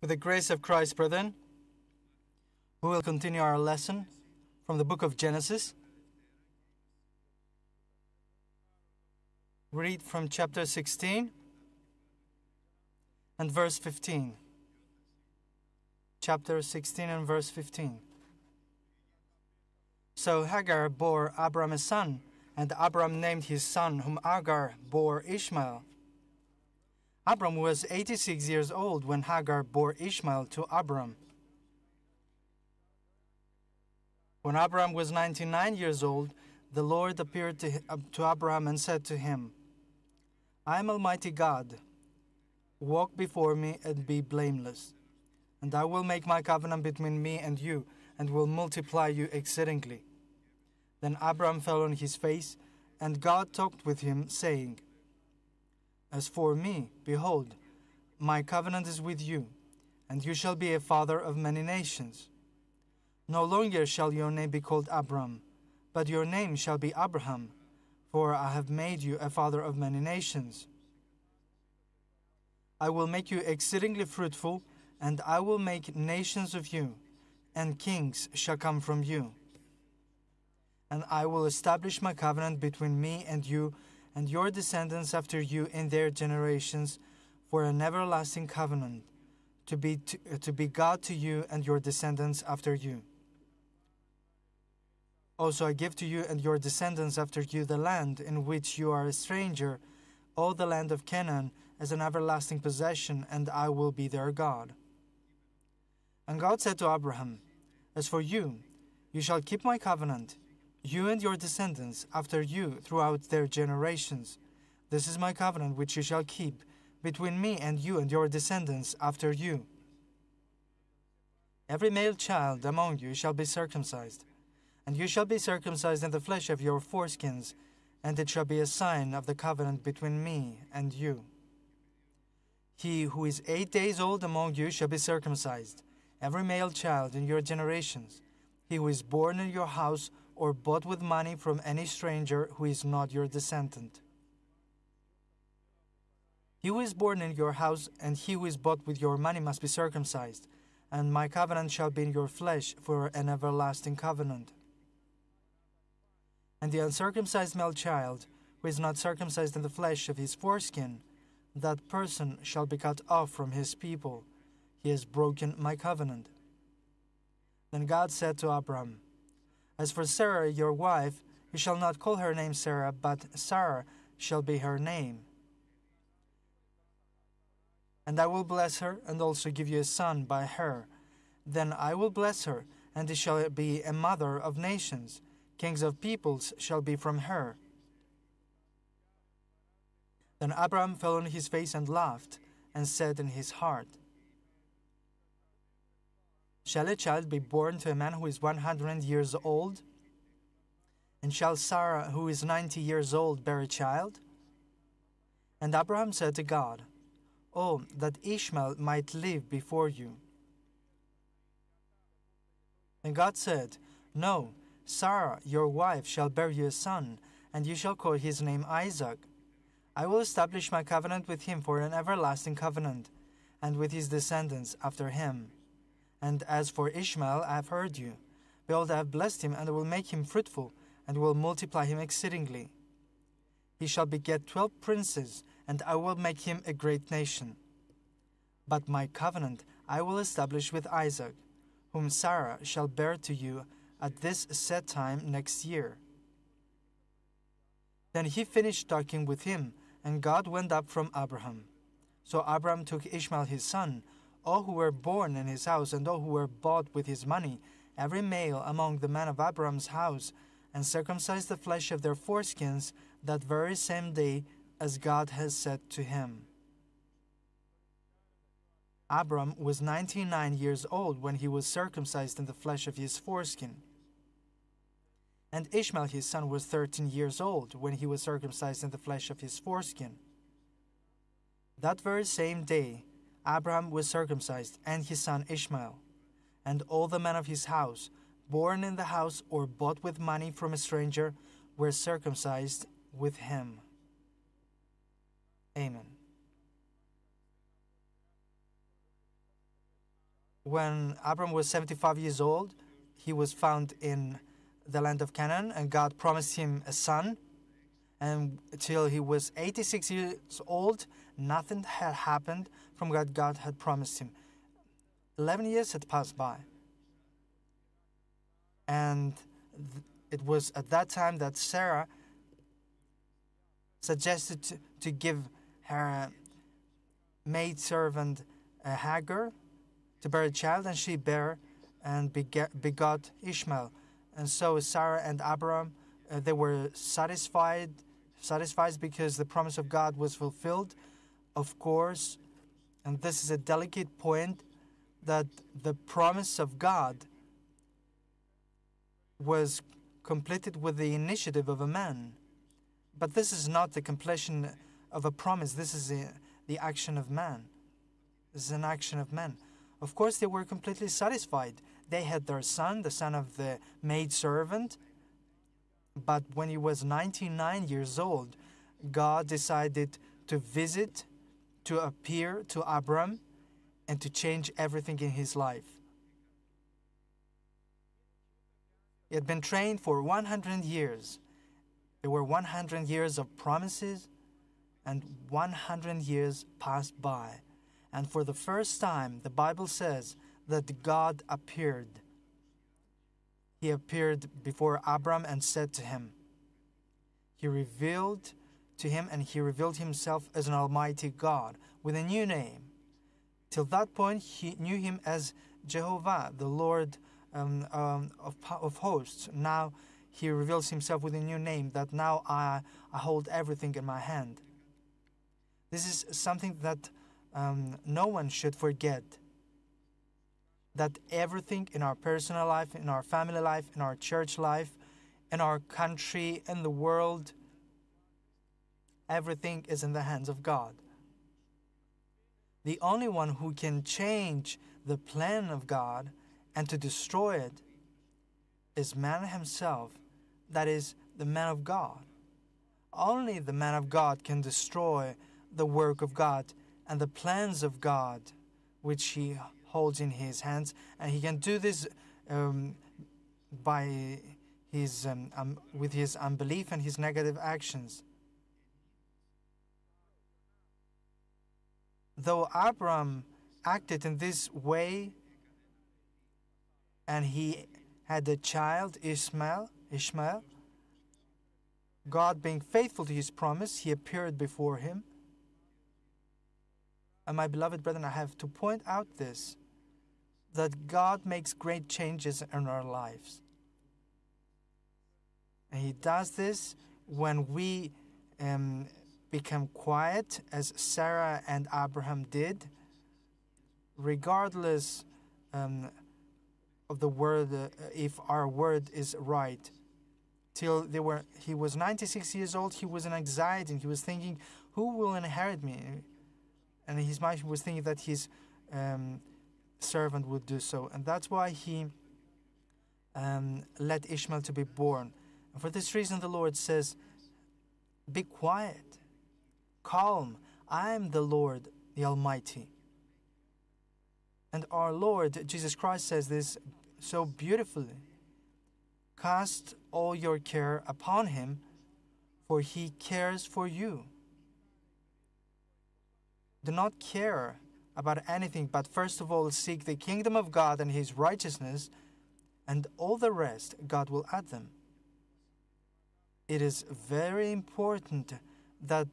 With the grace of Christ, brethren, we will continue our lesson from the book of Genesis. Read from chapter 16 and verse 15. Chapter 16 and verse 15. So Hagar bore Abram a son, and Abram named his son, whom Hagar bore Ishmael. Abram was 86 years old when Hagar bore Ishmael to Abram. When Abram was 99 years old, the Lord appeared to, to Abram and said to him, I am Almighty God. Walk before me and be blameless. And I will make my covenant between me and you, and will multiply you exceedingly. Then Abram fell on his face, and God talked with him, saying, As for me, behold, my covenant is with you, and you shall be a father of many nations. No longer shall your name be called Abram, but your name shall be Abraham, for I have made you a father of many nations. I will make you exceedingly fruitful, and I will make nations of you, and kings shall come from you. And I will establish my covenant between me and you and your descendants after you in their generations for an everlasting covenant, to be, to, uh, to be God to you and your descendants after you. Also, I give to you and your descendants after you the land in which you are a stranger, all the land of Canaan, as an everlasting possession, and I will be their God. And God said to Abraham, As for you, you shall keep my covenant, you and your descendants after you throughout their generations. This is my covenant which you shall keep between me and you and your descendants after you. Every male child among you shall be circumcised and you shall be circumcised in the flesh of your foreskins, and it shall be a sign of the covenant between me and you. He who is eight days old among you shall be circumcised, every male child in your generations, he who is born in your house or bought with money from any stranger who is not your descendant. He who is born in your house and he who is bought with your money must be circumcised, and my covenant shall be in your flesh for an everlasting covenant. And the uncircumcised male child, who is not circumcised in the flesh of his foreskin, that person shall be cut off from his people. He has broken my covenant. Then God said to Abram, As for Sarah your wife, you shall not call her name Sarai, but Sarah shall be her name. And I will bless her, and also give you a son by her. Then I will bless her, and she shall be a mother of nations Kings of peoples shall be from her. Then Abram fell on his face and laughed, and said in his heart, Shall a child be born to a man who is one hundred years old? And shall Sarah, who is ninety years old, bear a child? And Abraham said to God, Oh, that Ishmael might live before you. And God said, No, Sarah, your wife, shall bear you a son, and you shall call his name Isaac. I will establish my covenant with him for an everlasting covenant, and with his descendants after him. And as for Ishmael, I have heard you. Behold, I have blessed him, and will make him fruitful, and will multiply him exceedingly. He shall beget twelve princes, and I will make him a great nation. But my covenant I will establish with Isaac, whom Sarah shall bear to you at this set time next year. Then he finished talking with him, and God went up from Abraham. So Abraham took Ishmael his son, all who were born in his house, and all who were bought with his money, every male among the men of Abraham's house, and circumcised the flesh of their foreskins that very same day, as God has said to him. Abram was ninety nine years old when he was circumcised in the flesh of his foreskin. And Ishmael his son was thirteen years old when he was circumcised in the flesh of his foreskin. That very same day, Abraham was circumcised, and his son Ishmael, and all the men of his house, born in the house or bought with money from a stranger, were circumcised with him. Amen. when Abram was 75 years old, he was found in the land of Canaan, and God promised him a son. And till he was 86 years old, nothing had happened from what God had promised him. 11 years had passed by. And it was at that time that Sarah suggested to, to give her maid servant uh, Hagar to bear a child, and she bare and begot Ishmael. And so Sarah and Abraham, uh, they were satisfied, satisfied because the promise of God was fulfilled. Of course, and this is a delicate point, that the promise of God was completed with the initiative of a man. But this is not the completion of a promise, this is the, the action of man. This is an action of man. Of course, they were completely satisfied. They had their son, the son of the maid servant. But when he was 99 years old, God decided to visit, to appear to Abram, and to change everything in his life. He had been trained for 100 years. There were 100 years of promises, and 100 years passed by. And for the first time, the Bible says that God appeared. He appeared before Abram and said to him, He revealed to him and he revealed himself as an almighty God with a new name. Till that point, he knew him as Jehovah, the Lord um, um, of, of hosts. Now he reveals himself with a new name that now I, I hold everything in my hand. This is something that um, no one should forget. That everything in our personal life, in our family life, in our church life, in our country, in the world, everything is in the hands of God. The only one who can change the plan of God and to destroy it is man himself, that is, the man of God. Only the man of God can destroy the work of God and the plans of God, which he holds in his hands, and he can do this um, by his um, um, with his unbelief and his negative actions. Though Abram acted in this way, and he had a child, Ishmael, Ishmael, God being faithful to his promise, he appeared before him and my beloved brethren, I have to point out this that God makes great changes in our lives. And He does this when we um, become quiet, as Sarah and Abraham did, regardless um, of the word, uh, if our word is right. Till they were, he was 96 years old, he was in anxiety, and he was thinking, Who will inherit me? and his mind was thinking that his um, servant would do so, and that's why he um, let Ishmael to be born. And for this reason, the Lord says, "Be quiet, calm. I am the Lord, the Almighty." And our Lord Jesus Christ says this so beautifully. Cast all your care upon him, for he cares for you do not care about anything, but first of all seek the kingdom of God and his righteousness, and all the rest God will add them. It is very important that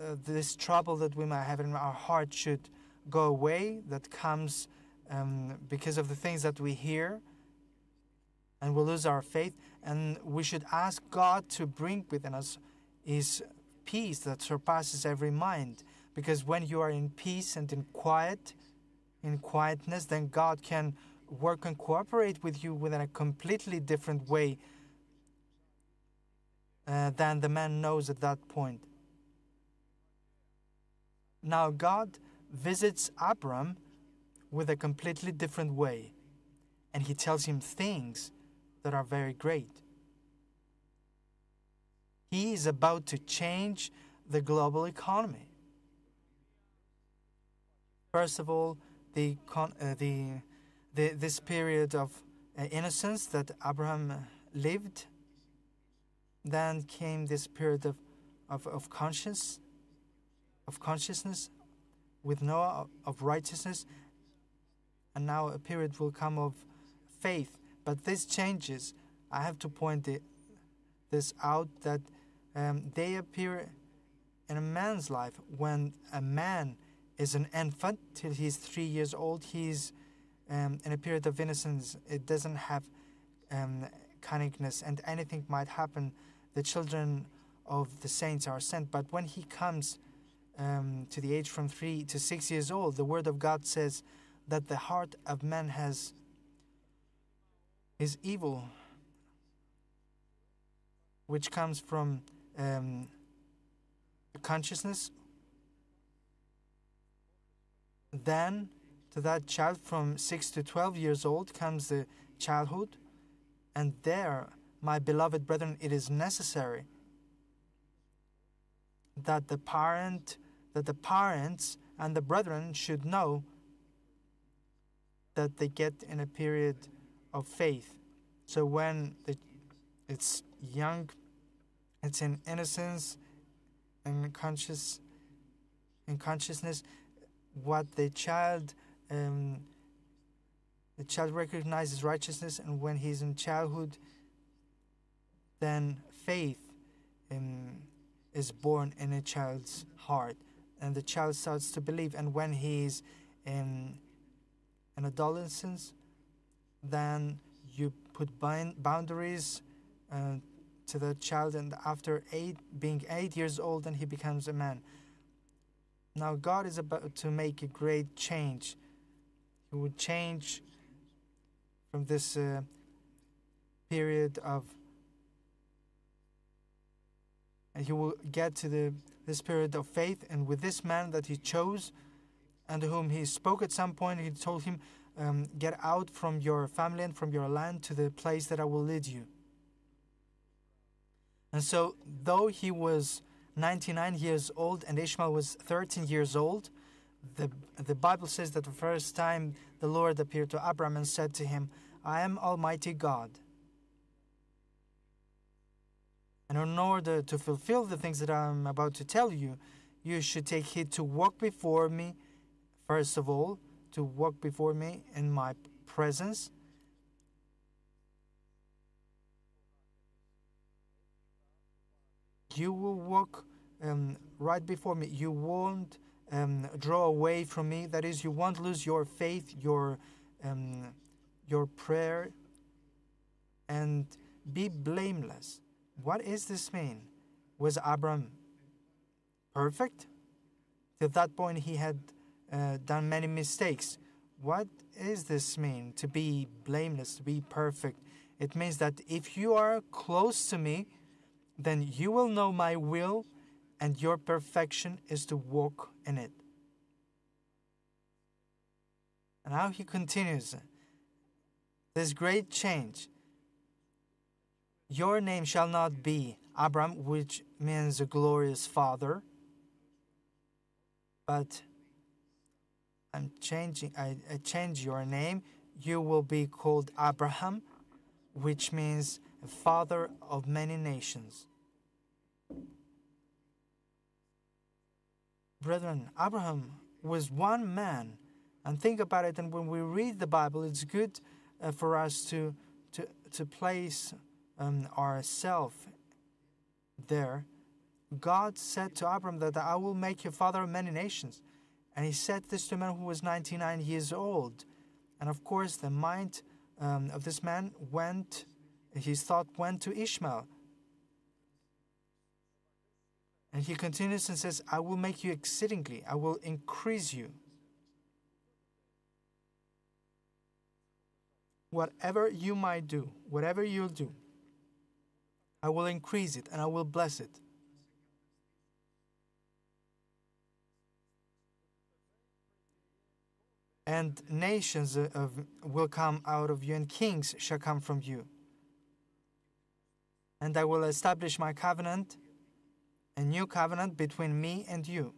uh, this trouble that we might have in our heart should go away, that comes um, because of the things that we hear, and we lose our faith. And we should ask God to bring within us His peace that surpasses every mind because when you are in peace and in quiet, in quietness, then God can work and cooperate with you within a completely different way uh, than the man knows at that point. Now, God visits Abram with a completely different way, and he tells him things that are very great. He is about to change the global economy. First of all, the, uh, the the, this period of uh, innocence that Abraham lived. Then came this period of, of, of conscience, of consciousness, with Noah of righteousness, and now a period will come of faith. But this changes. I have to point it, this out that um, they appear in a man's life when a man is an infant till he's three years old. He's um, in a period of innocence. It doesn't have um, cunningness, and anything might happen. The children of the saints are sent, but when he comes um, to the age from three to six years old, the Word of God says that the heart of man has is evil, which comes from um, consciousness. Then, to that child from six to twelve years old comes the childhood, and there, my beloved brethren, it is necessary that the parent, that the parents and the brethren should know that they get in a period of faith. So when the, it's young, it's in innocence and conscious in consciousness, what the child um, the child recognizes righteousness, and when he's in childhood, then faith um, is born in a child's heart, and the child starts to believe. And when he's in an adolescence, then you put boundaries uh, to the child, and after eight, being eight years old, then he becomes a man. Now God is about to make a great change. He would change from this uh, period of, and he will get to the this period of faith, and with this man that he chose, and to whom he spoke at some point, he told him, um, "Get out from your family and from your land to the place that I will lead you." And so, though he was 99 years old and Ishmael was 13 years old, the, the Bible says that the first time the Lord appeared to Abraham and said to him, I am Almighty God. And in order to fulfill the things that I'm about to tell you, you should take heed to walk before me, first of all, to walk before me in my presence. You will walk um, right before me. You won't um, draw away from me. That is, you won't lose your faith, your um, your prayer, and be blameless. What does this mean? Was Abram perfect? To that point, he had uh, done many mistakes. What does this mean? To be blameless, to be perfect. It means that if you are close to me, then you will know my will and your perfection is to walk in it. And now he continues this great change. Your name shall not be Abram, which means a glorious father, but I'm changing, I, I change your name. You will be called Abraham, which means a father of many nations. Brethren, Abraham was one man. And think about it, and when we read the Bible, it's good uh, for us to, to, to place um, ourselves there. God said to Abram that I will make you father of many nations. And he said this to a man who was 99 years old. And of course, the mind um, of this man went, his thought went to Ishmael. And he continues and says, I will make you exceedingly, I will increase you. Whatever you might do, whatever you'll do, I will increase it and I will bless it. And nations uh, of, will come out of you, and kings shall come from you. And I will establish my covenant a new covenant between me and you.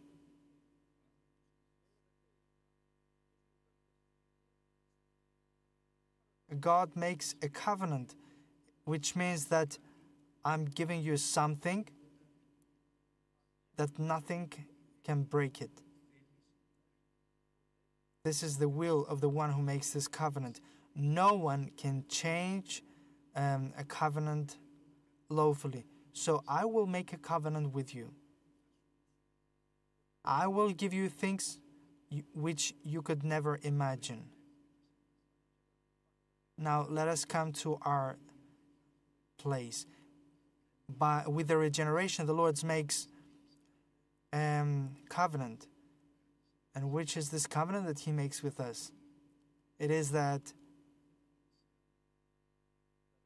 God makes a covenant, which means that I'm giving you something that nothing can break it. This is the will of the one who makes this covenant. No one can change um, a covenant lawfully. So I will make a covenant with you. I will give you things which you could never imagine. Now let us come to our place. By, with the regeneration, the Lord makes um, covenant. And which is this covenant that He makes with us? It is that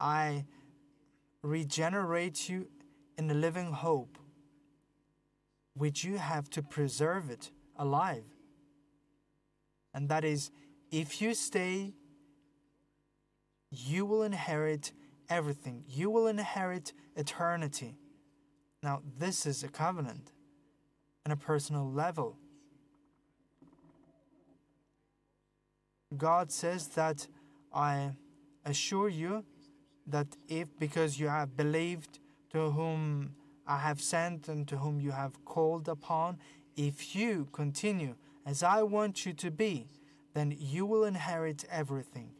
I regenerate you in a living hope, which you have to preserve it alive. And that is, if you stay, you will inherit everything. You will inherit eternity. Now, this is a covenant on a personal level. God says that I assure you that if because you have believed to whom I have sent and to whom you have called upon, if you continue as I want you to be, then you will inherit everything.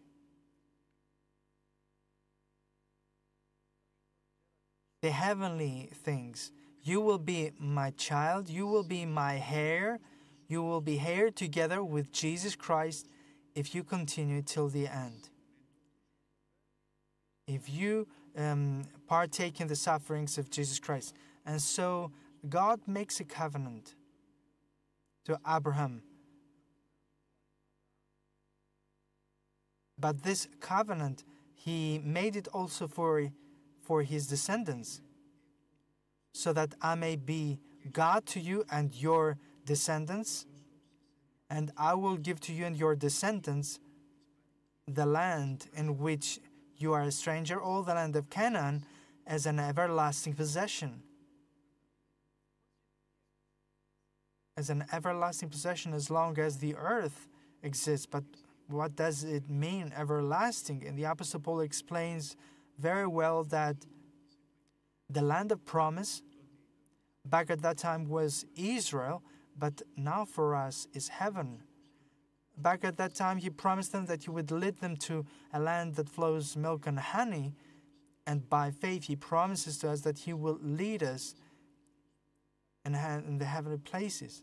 The heavenly things. You will be my child, you will be my heir, you will be heir together with Jesus Christ if you continue till the end. If you um, partake in the sufferings of Jesus Christ. And so God makes a covenant to Abraham. But this covenant, he made it also for, for his descendants, so that I may be God to you and your descendants, and I will give to you and your descendants the land in which you are a stranger, all the land of Canaan, as an everlasting possession. As an everlasting possession as long as the earth exists. But what does it mean, everlasting? And the Apostle Paul explains very well that the land of promise back at that time was Israel, but now for us is heaven. Back at that time, he promised them that he would lead them to a land that flows milk and honey. And by faith, he promises to us that he will lead us in, the heavenly places.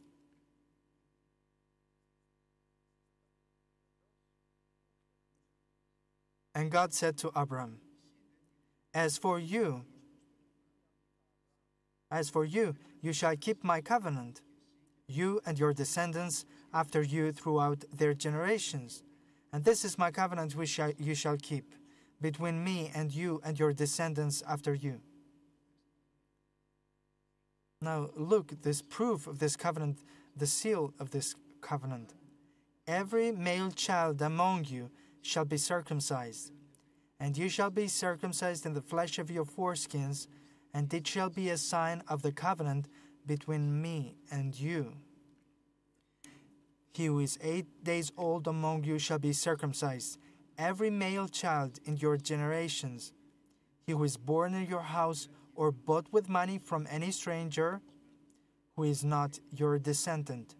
And God said to Abram, As for you, as for you, you shall keep my covenant, you and your descendants after you throughout their generations. And this is my covenant which shall, you shall keep between me and you and your descendants after you. Now, look, this proof of this covenant, the seal of this covenant. Every male child among you shall be circumcised, and you shall be circumcised in the flesh of your foreskins, and it shall be a sign of the covenant between me and you. He who is eight days old among you shall be circumcised, every male child in your generations. He who is born in your house or bought with money from any stranger who is not your descendant.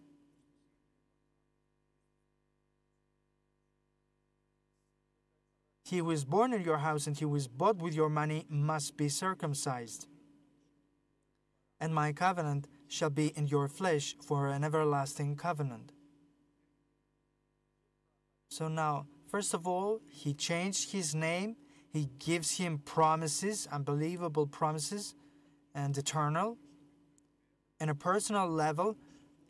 He who is born in your house and he who is bought with your money must be circumcised. And my covenant shall be in your flesh for an everlasting covenant. So now, first of all, he changed his name. He gives him promises, unbelievable promises, and eternal. In a personal level,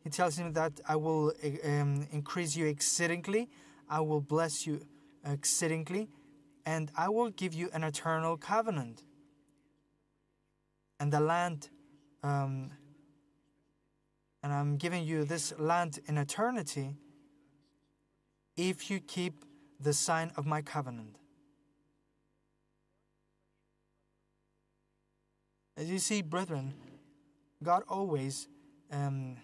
he tells him that I will um, increase you exceedingly, I will bless you exceedingly, and I will give you an eternal covenant. And the land, um, and I'm giving you this land in eternity if you keep the sign of my covenant. As you see, brethren, God always um,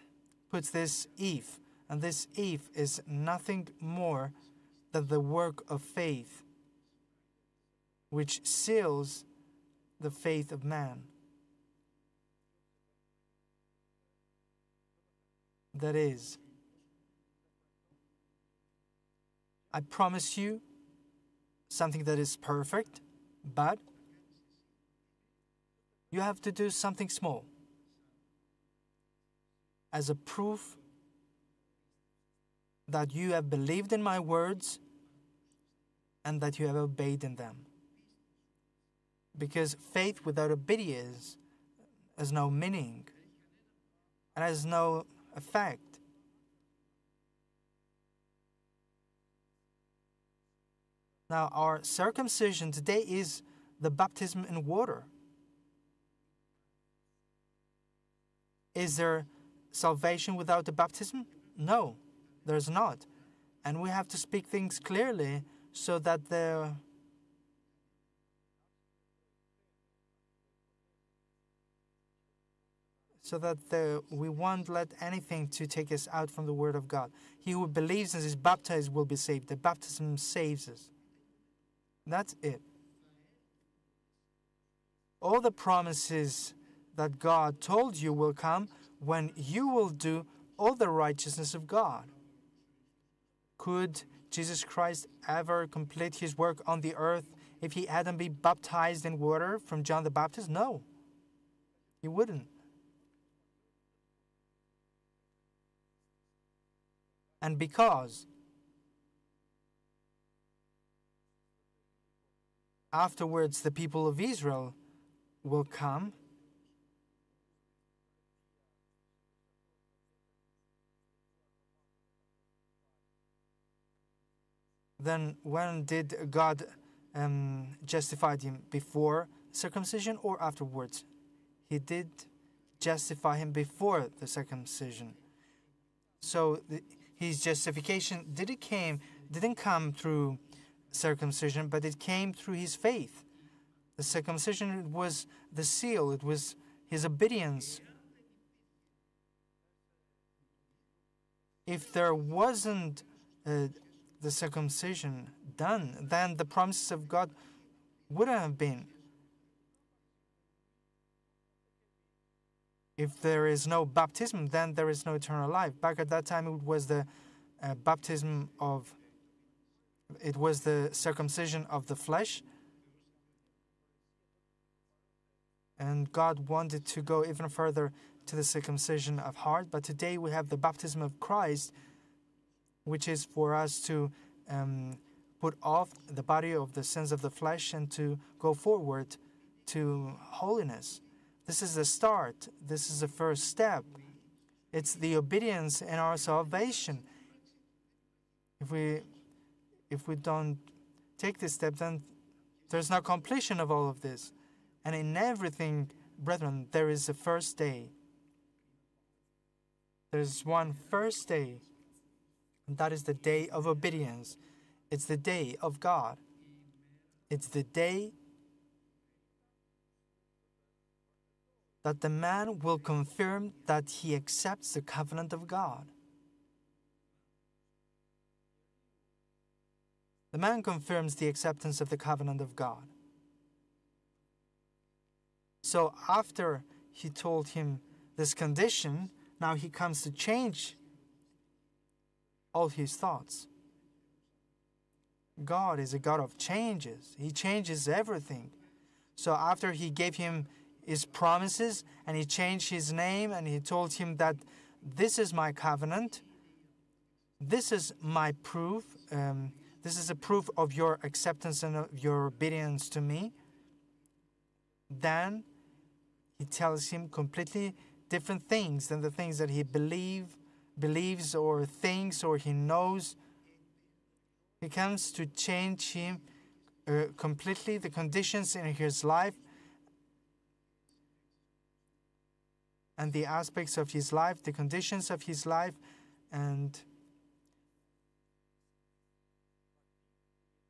puts this if, and this if is nothing more than the work of faith. Which seals the faith of man. That is, I promise you something that is perfect, but you have to do something small as a proof that you have believed in my words and that you have obeyed in them. Because faith without obedience has no meaning and has no effect. Now, our circumcision today is the baptism in water. Is there salvation without the baptism? No, there's not. And we have to speak things clearly so that the so that the, we won't let anything to take us out from the word of God. He who believes and is baptized will be saved. The baptism saves us. That's it. All the promises that God told you will come when you will do all the righteousness of God. Could Jesus Christ ever complete his work on the earth if he hadn't been baptized in water from John the Baptist? No, he wouldn't. And because afterwards the people of Israel will come then when did God um, justify him? Before circumcision or afterwards? He did justify him before the circumcision. So the, his justification didn't came didn't come through circumcision, but it came through his faith. The circumcision was the seal. It was his obedience. If there wasn't uh, the circumcision done, then the promises of God wouldn't have been. If there is no baptism, then there is no eternal life. Back at that time, it was the uh, baptism of, it was the circumcision of the flesh. And God wanted to go even further to the circumcision of heart. But today we have the baptism of Christ which is for us to um, put off the body of the sins of the flesh and to go forward to holiness. This is the start, this is the first step. It's the obedience in our salvation. If we if we don't take this step, then there's no completion of all of this. And in everything, brethren, there is a first day. There's one first day and that is the day of obedience. It's the day of God. It's the day that the man will confirm that he accepts the covenant of God. The man confirms the acceptance of the covenant of God. So after he told him this condition, now he comes to change all his thoughts. God is a God of changes, He changes everything. So after He gave him His promises and He changed His name and He told him that this is my covenant, this is my proof, um, this is a proof of your acceptance and of your obedience to me, then He tells him completely different things than the things that he believed believes or thinks or he knows. He comes to change him uh, completely, the conditions in his life and the aspects of his life, the conditions of his life, and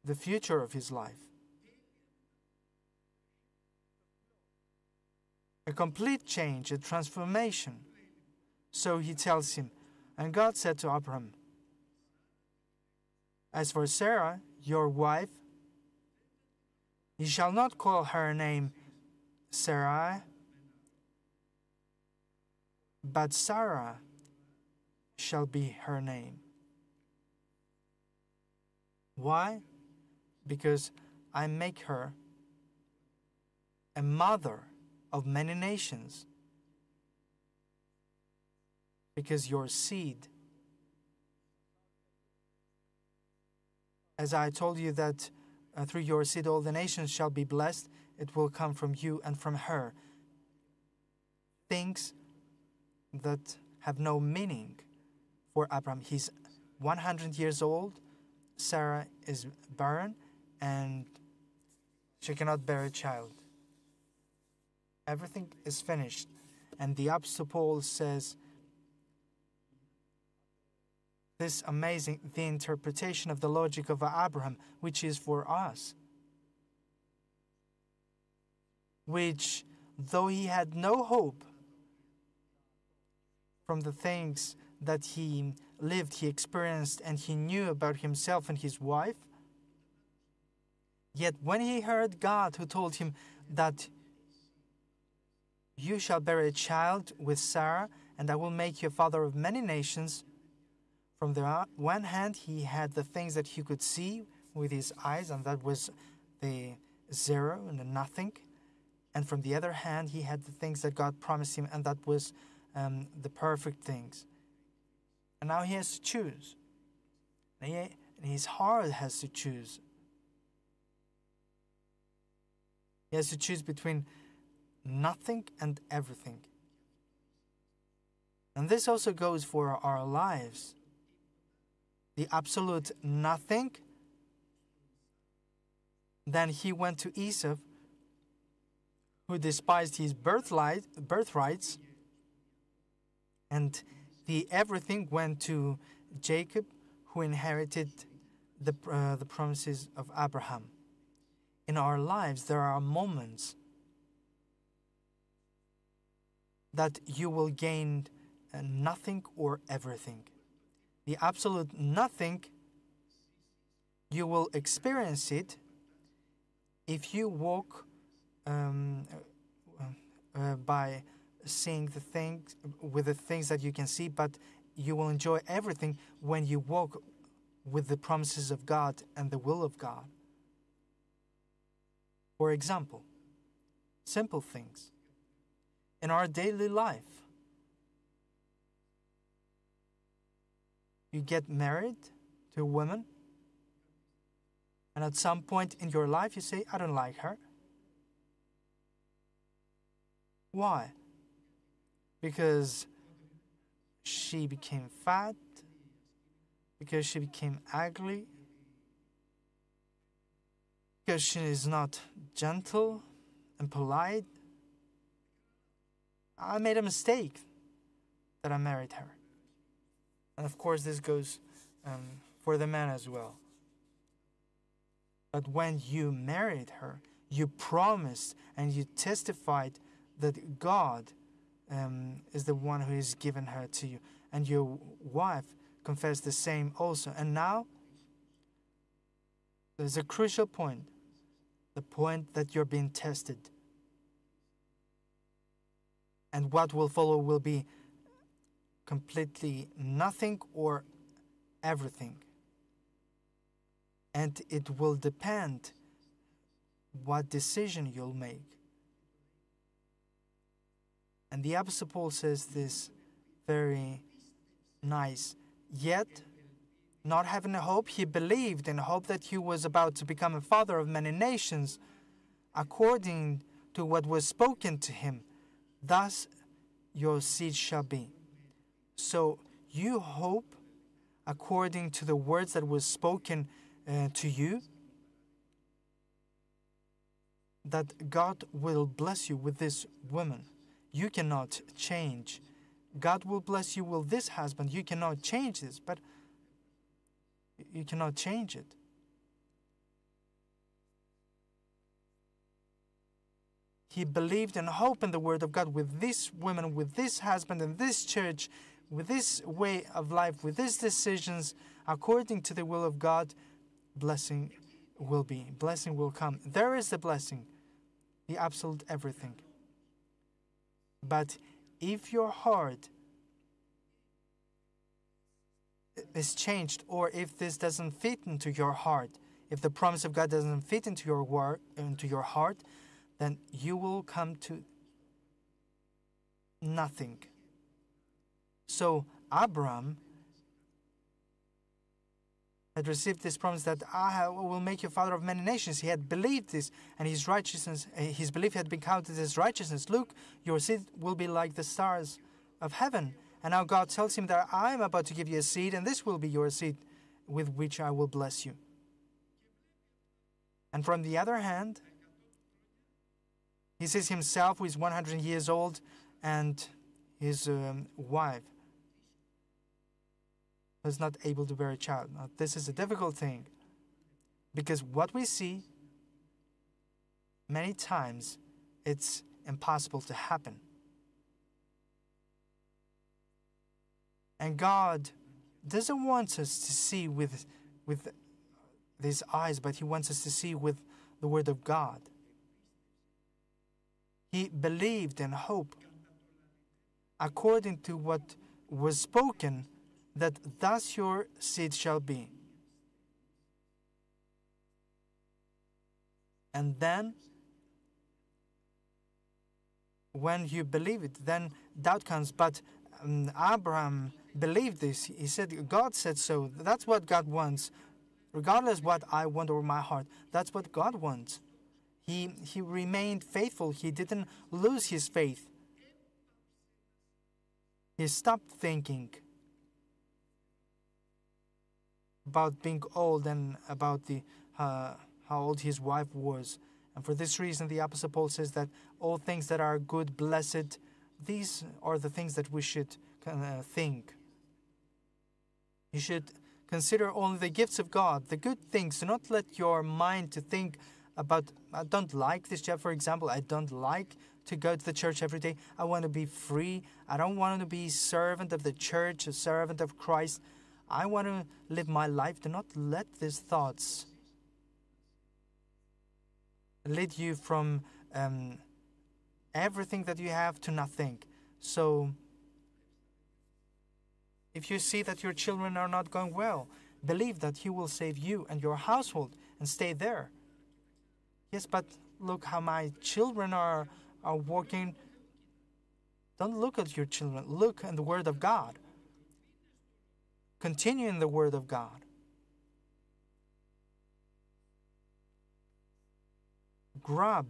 the future of his life. A complete change, a transformation. So he tells him, and God said to Abraham, As for Sarah, your wife, You shall not call her name Sarai, but Sarah shall be her name. Why? Because I make her a mother of many nations. Because your seed, as I told you that uh, through your seed all the nations shall be blessed, it will come from you and from her. Things that have no meaning for Abraham. He's 100 years old, Sarah is barren, and she cannot bear a child. Everything is finished. And the Apostle Paul says, this amazing, the interpretation of the logic of Abraham, which is for us. Which, though he had no hope from the things that he lived, he experienced, and he knew about himself and his wife, yet when he heard God who told him that you shall bear a child with Sarah, and I will make you a father of many nations. From the one hand, he had the things that he could see with his eyes, and that was the zero and the nothing. And from the other hand, he had the things that God promised him, and that was um, the perfect things. And now he has to choose. And, he, and his heart has to choose. He has to choose between nothing and everything. And this also goes for our lives. The absolute nothing. Then he went to Esau, who despised his birthright, birthrights, and the everything went to Jacob, who inherited the, uh, the promises of Abraham. In our lives, there are moments that you will gain uh, nothing or everything. The absolute nothing, you will experience it if you walk um, uh, by seeing the things with the things that you can see, but you will enjoy everything when you walk with the promises of God and the will of God. For example, simple things in our daily life. You get married to a woman, and at some point in your life, you say, I don't like her. Why? Because she became fat, because she became ugly, because she is not gentle and polite, I made a mistake that I married her. And of course, this goes um, for the man as well. But when you married her, you promised and you testified that God um, is the one who has given her to you. And your wife confessed the same also. And now, there's a crucial point the point that you're being tested and what will follow will be completely nothing or everything. And it will depend what decision you'll make. And the Apostle Paul says this very nice. Yet, not having a hope, he believed in hope that he was about to become a father of many nations, according to what was spoken to him. Thus your seed shall be. So you hope according to the words that was spoken uh, to you that God will bless you with this woman. You cannot change. God will bless you with this husband. You cannot change this, but you cannot change it. He believed and hoped in the word of God with this woman, with this husband, and this church, with this way of life, with these decisions, according to the will of God, blessing will be. Blessing will come. There is the blessing, the absolute everything. But if your heart is changed, or if this doesn't fit into your heart, if the promise of God doesn't fit into your word, into your heart, then you will come to nothing. So Abraham had received this promise that I will make you father of many nations. He had believed this, and his righteousness, his belief had been counted as righteousness. Look, your seed will be like the stars of heaven. And now God tells him that I am about to give you a seed, and this will be your seed with which I will bless you. And from the other hand, he sees himself, who is 100 years old, and his um, wife was not able to bear a child. Now, this is a difficult thing because what we see many times it's impossible to happen. And God doesn't want us to see with, with these eyes, but He wants us to see with the Word of God. He believed and hoped according to what was spoken, that thus your seed shall be. And then, when you believe it, then doubt comes. But um, Abraham believed this. He said, God said so. That's what God wants. Regardless what I want over my heart, that's what God wants. He, he remained faithful. He didn't lose his faith. He stopped thinking about being old and about the, uh, how old his wife was. And for this reason, the Apostle Paul says that all things that are good, blessed, these are the things that we should uh, think. You should consider only the gifts of God, the good things. Do not let your mind to think about, I don't like this job, for example. I don't like to go to the church every day. I want to be free. I don't want to be servant of the church, a servant of Christ. I want to live my life. Do not let these thoughts lead you from um, everything that you have to nothing. So, if you see that your children are not going well, believe that He will save you and your household and stay there. Yes, but look how my children are, are working. Don't look at your children, look at the Word of God. Continue in the Word of God. Grab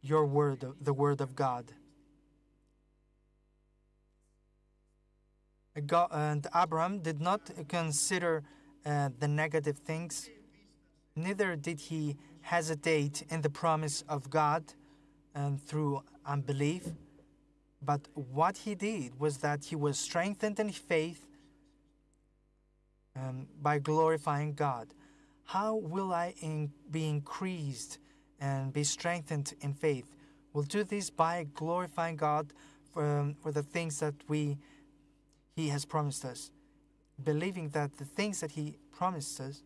your word, the Word of God. God and Abraham did not consider uh, the negative things, neither did he hesitate in the promise of God and through unbelief. But what he did was that he was strengthened in faith um, by glorifying God. How will I in, be increased and be strengthened in faith? We'll do this by glorifying God for, um, for the things that we He has promised us, believing that the things that He promised us,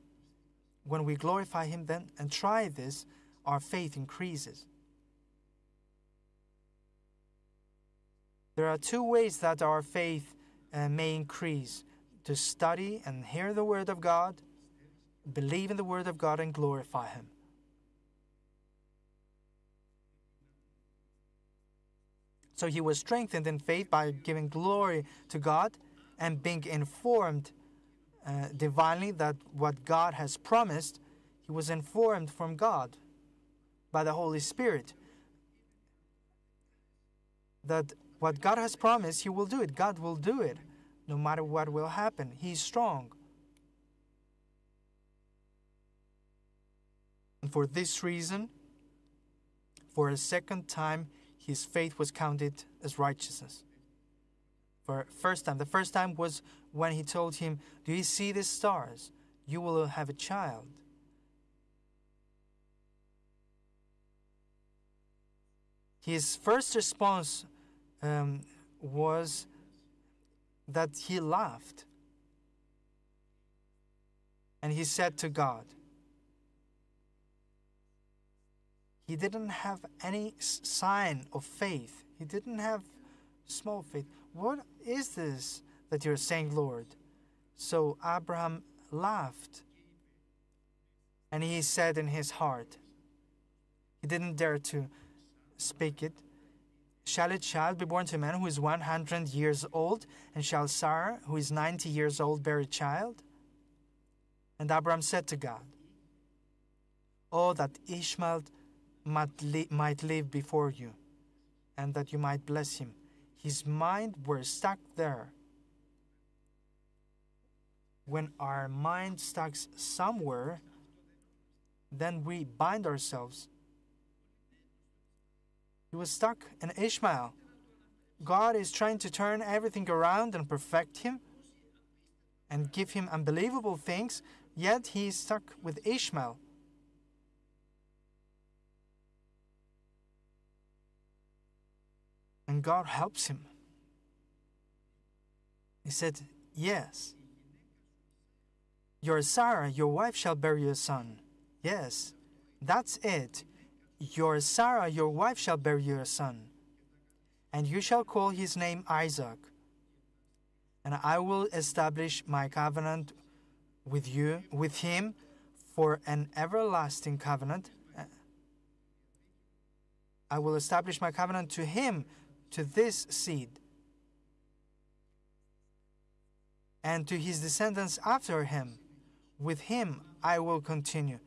when we glorify Him then and try this, our faith increases. There are two ways that our faith uh, may increase to study and hear the Word of God, believe in the Word of God, and glorify Him. So he was strengthened in faith by giving glory to God and being informed uh, divinely that what God has promised, he was informed from God by the Holy Spirit. That what God has promised, he will do it. God will do it no matter what will happen. He's strong. And for this reason, for a second time, his faith was counted as righteousness. For first time, the first time was when he told him, "Do you see the stars? You will have a child." His first response um, was that he laughed. And he said to God, He didn't have any sign of faith. He didn't have small faith. What is this that you're saying, Lord? So Abraham laughed. And he said in his heart, he didn't dare to speak it. Shall a child be born to a man who is 100 years old? And shall Sarah, who is 90 years old, bear a child? And Abraham said to God, Oh, that Ishmael might, li- might live before you, and that you might bless him. His mind were stuck there. When our mind stuck somewhere, then we bind ourselves. He was stuck in Ishmael. God is trying to turn everything around and perfect him and give him unbelievable things, yet he is stuck with Ishmael. And God helps him. He said, Yes. Your Sarah, your wife, shall bear you a son. Yes, that's it. Your Sarah, your wife, shall bear you a son. And you shall call his name Isaac. And I will establish my covenant with you, with him, for an everlasting covenant. I will establish my covenant to him, to this seed, and to his descendants after him. With him I will continue.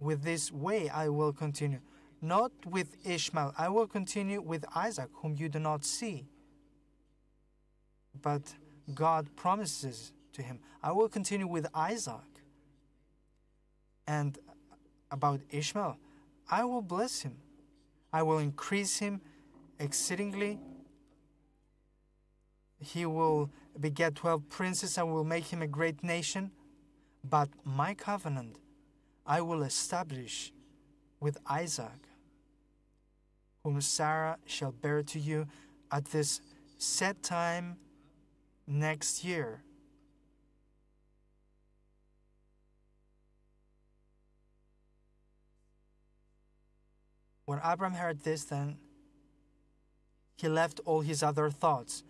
With this way I will continue. Not with Ishmael, I will continue with Isaac, whom you do not see. But God promises to him, I will continue with Isaac. And about Ishmael, I will bless him. I will increase him exceedingly. He will beget 12 princes. I will make him a great nation. But my covenant I will establish with Isaac, whom Sarah shall bear to you at this set time next year. When Abram heard this, then he left all his other thoughts.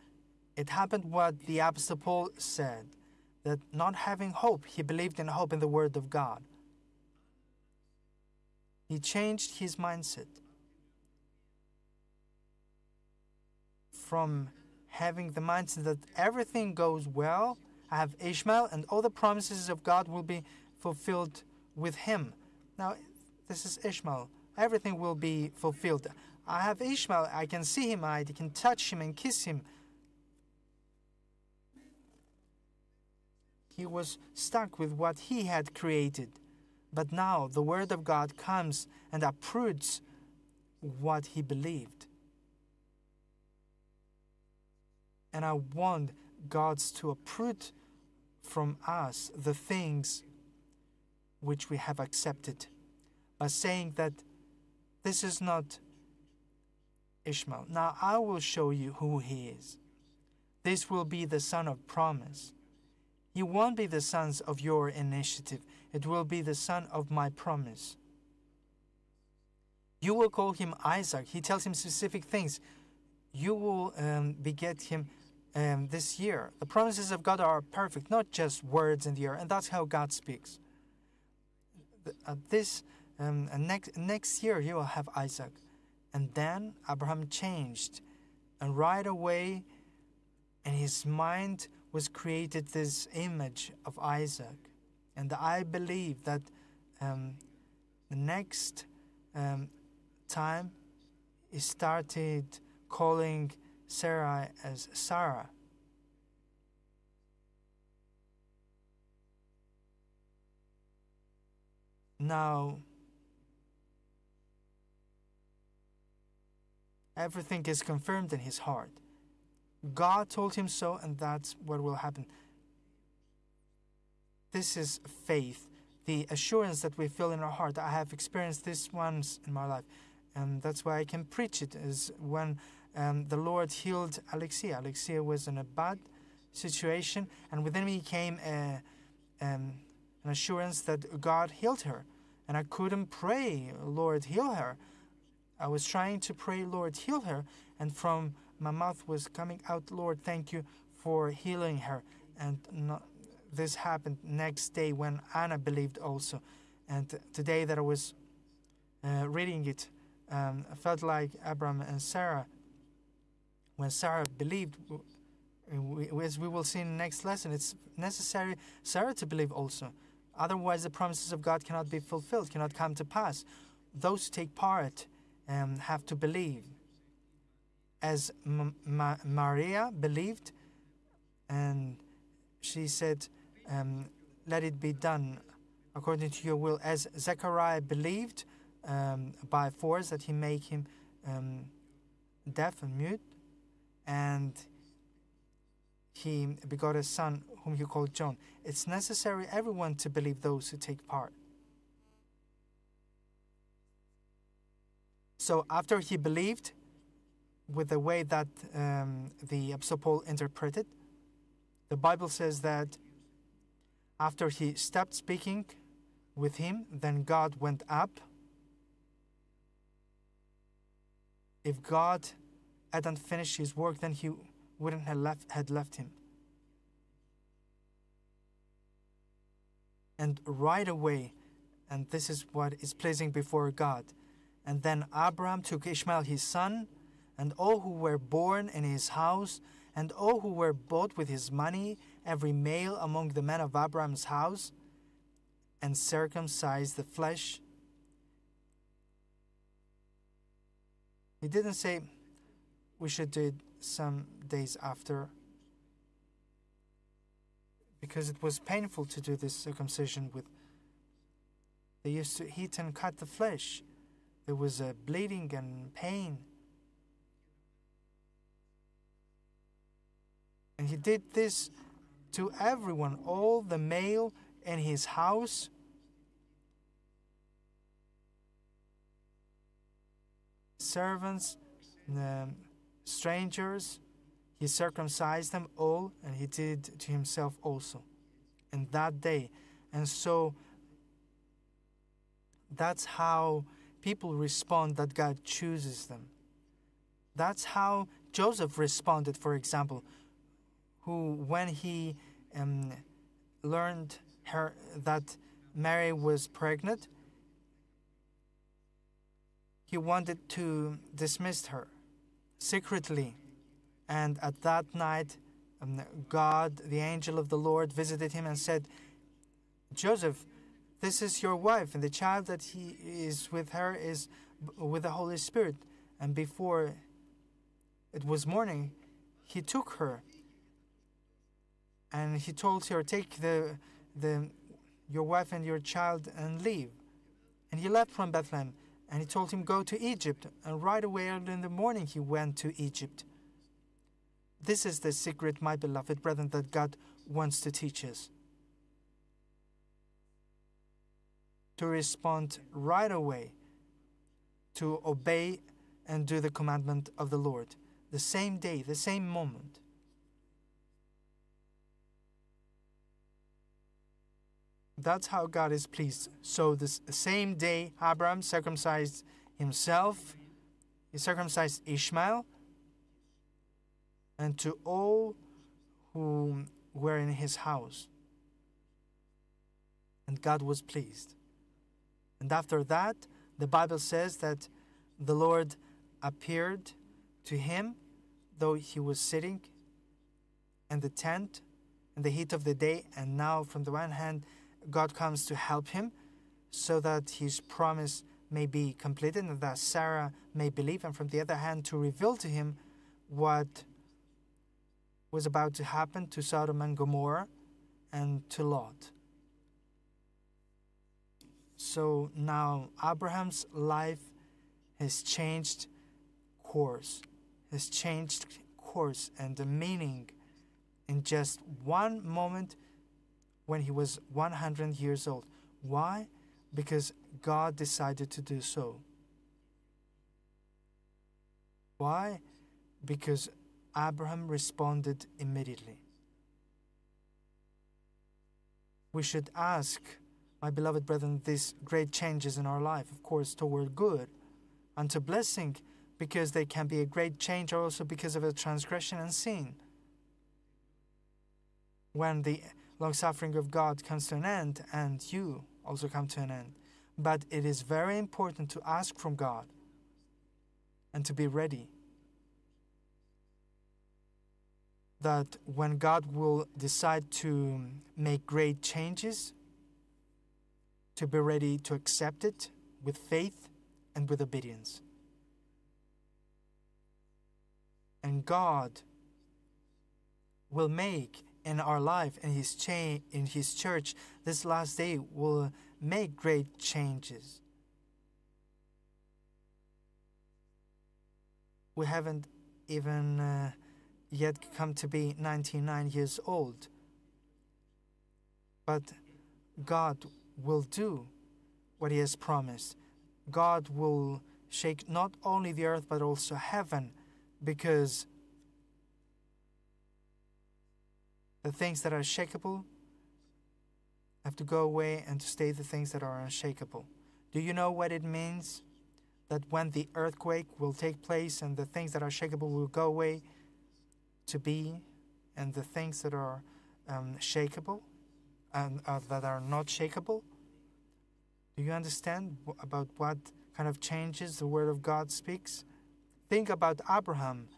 It happened what the Apostle Paul said that not having hope, he believed in hope in the Word of God. He changed his mindset from having the mindset that everything goes well, I have Ishmael, and all the promises of God will be fulfilled with him. Now, this is Ishmael. Everything will be fulfilled. I have Ishmael. I can see him. I can touch him and kiss him. He was stuck with what he had created. But now the Word of God comes and uproots what he believed. And I want God to uproot from us the things which we have accepted by saying that this is not Ishmael. Now I will show you who he is. This will be the son of promise. He won't be the sons of your initiative. It will be the son of my promise. You will call him Isaac. He tells him specific things. You will um, beget him um, this year. The promises of God are perfect, not just words in the air, and that's how God speaks. Uh, this um, next next year you will have Isaac, and then Abraham changed, and right away, in his mind was created this image of Isaac. And I believe that um, the next um, time he started calling Sarai as Sarah. Now, everything is confirmed in his heart. God told him so, and that's what will happen. This is faith, the assurance that we feel in our heart. I have experienced this once in my life, and that's why I can preach it. Is when um, the Lord healed Alexia. Alexia was in a bad situation, and within me came a, um, an assurance that God healed her. And I couldn't pray, Lord, heal her. I was trying to pray, Lord, heal her, and from my mouth was coming out, Lord, thank you for healing her. And this happened next day when Anna believed also. And today that I was uh, reading it, um, I felt like Abraham and Sarah, when Sarah believed, as we will see in the next lesson, it's necessary Sarah to believe also. Otherwise, the promises of God cannot be fulfilled, cannot come to pass. Those who take part um, have to believe. As M- Ma- Maria believed, and she said, um, Let it be done according to your will. As Zechariah believed um, by force that he make him um, deaf and mute, and he begot a son whom he called John. It's necessary everyone to believe those who take part. So after he believed, with the way that um, the Apostle Paul interpreted, the Bible says that after he stopped speaking with him, then God went up. If God hadn't finished his work, then he wouldn't have left, had left him. And right away, and this is what is pleasing before God. And then Abraham took Ishmael his son, and all who were born in his house, and all who were bought with his money, every male among the men of Abraham's house, and circumcised the flesh. He didn't say we should do it some days after. Because it was painful to do this circumcision with they used to heat and cut the flesh. There was a bleeding and pain. And he did this to everyone all the male in his house. Servants um, strangers he circumcised them all, and he did to himself also in that day. And so that's how people respond that God chooses them. That's how Joseph responded, for example, who, when he um, learned her, that Mary was pregnant, he wanted to dismiss her secretly and at that night, um, God, the angel of the Lord, visited him and said, Joseph, this is your wife, and the child that he is with her is with the Holy Spirit. And before it was morning, he took her and he told her, Take the, the, your wife and your child and leave. And he left from Bethlehem and he told him, Go to Egypt. And right away, early in the morning, he went to Egypt. This is the secret, my beloved brethren, that God wants to teach us. To respond right away, to obey and do the commandment of the Lord, the same day, the same moment. That's how God is pleased. So, the same day, Abraham circumcised himself, he circumcised Ishmael and to all who were in his house. And God was pleased. And after that, the Bible says that the Lord appeared to him, though he was sitting in the tent in the heat of the day. And now, from the one hand, God comes to help him so that his promise may be completed and that Sarah may believe, and from the other hand, to reveal to him what was about to happen to Sodom and Gomorrah and to Lot. So now Abraham's life has changed course, has changed course and the meaning in just one moment when he was 100 years old. Why? Because God decided to do so. Why? Because Abraham responded immediately. We should ask, my beloved brethren, these great changes in our life, of course, toward good. unto blessing because they can be a great change also because of a transgression and sin. When the long suffering of God comes to an end and you also come to an end. But it is very important to ask from God and to be ready. That when God will decide to make great changes, to be ready to accept it with faith and with obedience. And God will make in our life, in His cha- in His church, this last day will make great changes. We haven't even uh, yet come to be 99 years old. But God will do what He has promised. God will shake not only the earth but also heaven because the things that are shakable have to go away and to stay the things that are unshakable. Do you know what it means? That when the earthquake will take place and the things that are shakable will go away to be, and the things that are um, shakable and uh, that are not shakable? Do you understand about what kind of changes the Word of God speaks? Think about Abraham.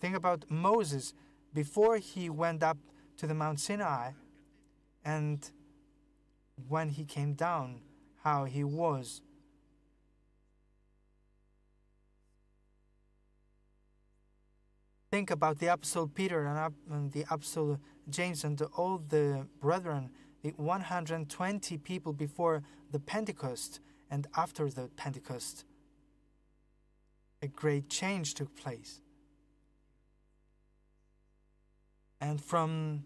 Think about Moses before he went up to the Mount Sinai and when he came down, how he was. Think about the Apostle Peter and, the Apostle James and all the brethren, the 120 people before the Pentecost and after the Pentecost. A great change took place. And from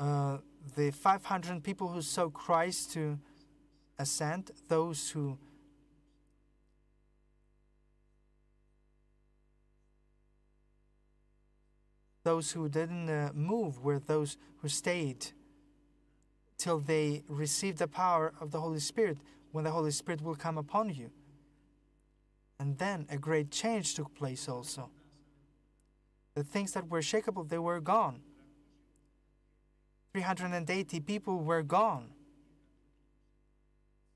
uh, the 500 people who saw Christ to ascend, those who those who didn't uh, move were those who stayed till they received the power of the Holy Spirit when the Holy Spirit will come upon you. And then a great change took place also. The things that were shakable, they were gone. 380 people were gone.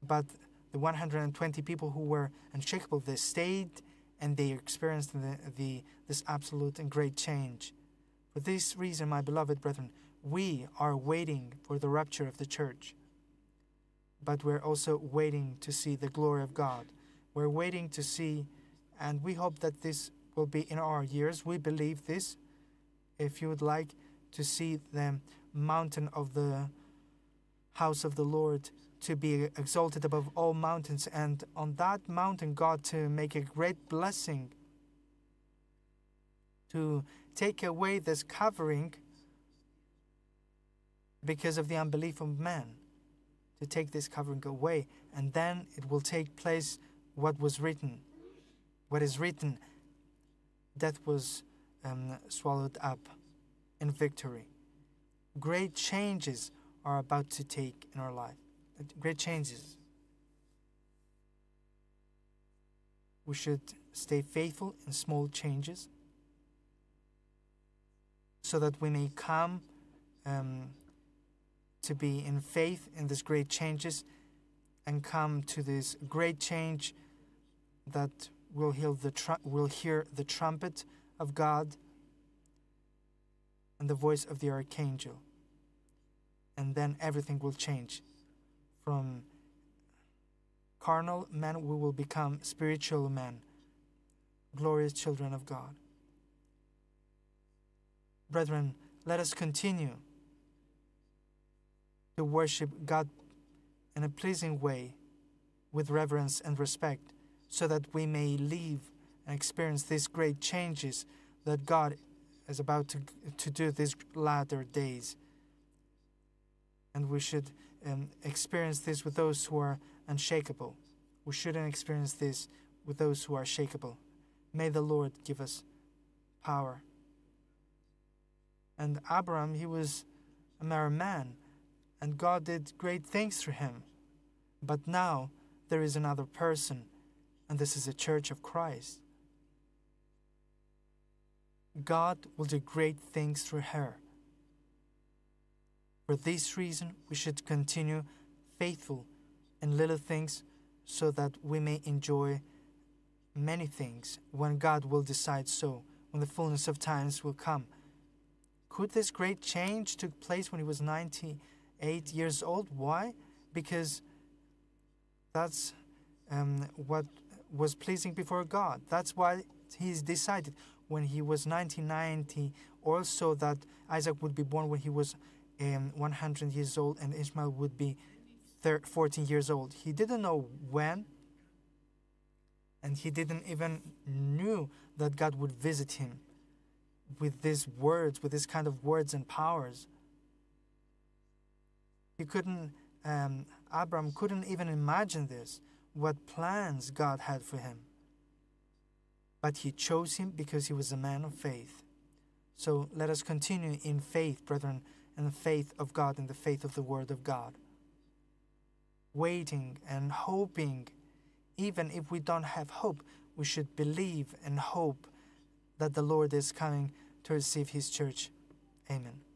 But the 120 people who were unshakable, they stayed and they experienced the, the, this absolute and great change. For this reason, my beloved brethren, we are waiting for the rapture of the church. But we're also waiting to see the glory of God. We're waiting to see, and we hope that this will be in our years. We believe this. If you would like to see the mountain of the house of the Lord to be exalted above all mountains, and on that mountain, God to make a great blessing, to take away this covering because of the unbelief of man, to take this covering away, and then it will take place what was written. What is written, death was um, swallowed up in victory great changes are about to take in our life. Great changes. We should stay faithful in small changes so that we may come um, to be in faith in these great changes and come to this great change that will, hear the will hear the trumpet of God and the voice of the archangel and then everything will change. From carnal men, we will become spiritual men, glorious children of God. Brethren, let us continue to worship God in a pleasing way with reverence and respect so that we may live and experience these great changes that God is about to, to do these latter days and we should um, experience this with those who are unshakable. We shouldn't experience this with those who are shakable. May the Lord give us power. And Abraham, he was a mere man, and God did great things through him. But now there is another person, and this is the church of Christ. God will do great things through her. For this reason, we should continue faithful in little things so that we may enjoy many things when God will decide so, when the fullness of times will come. Could this great change took place when he was 98 years old? Why? Because that's um, what was pleasing before God. That's why he's decided when he was 1990 also that Isaac would be born when he was um, 100 years old and Ishmael would be 13, 14 years old. He didn't know when and he didn't even knew that God would visit him with these words, with this kind of words and powers. He couldn't, um, Abram couldn't even imagine this, what plans God had for him. But he chose him because he was a man of faith. So let us continue in faith, brethren, in the faith of God, and the faith of the Word of God. Waiting and hoping, even if we don't have hope, we should believe and hope that the Lord is coming to receive His church. Amen.